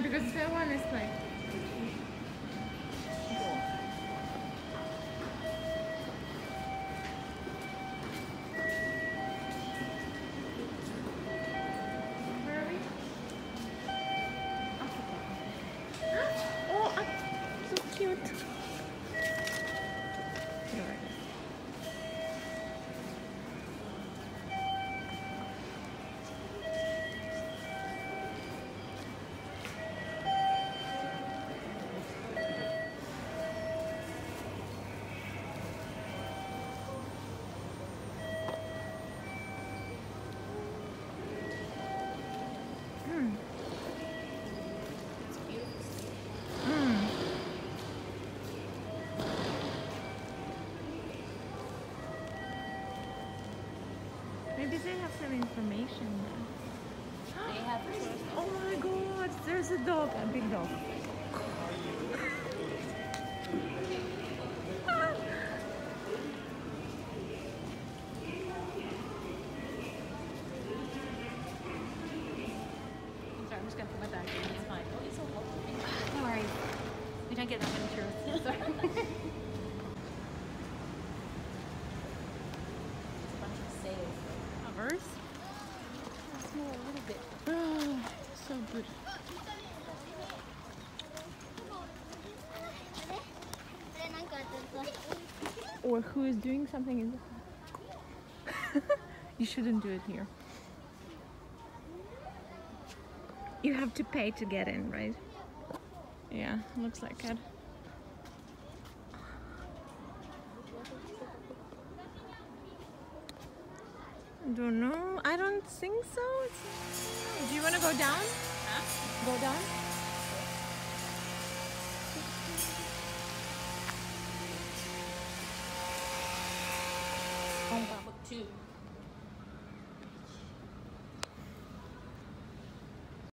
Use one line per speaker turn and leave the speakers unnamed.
because that one is like. Oh, cute. Maybe they have some information there.
They have
Oh my god, there's a dog, a big dog.
I'm sorry, I'm just gonna put my bag in. It's fine. Oh, you're so helpful. No worries. We don't get that many tourists. Sorry. It's a bunch of sails.
Covers.
Small, a little bit.
so good. Or who is doing something in the You shouldn't do it here. You have to pay to get in, right? Yeah, looks like it. I don't know. I don't think so. It's... Do you want to go down?
Huh?
Go down?
Two.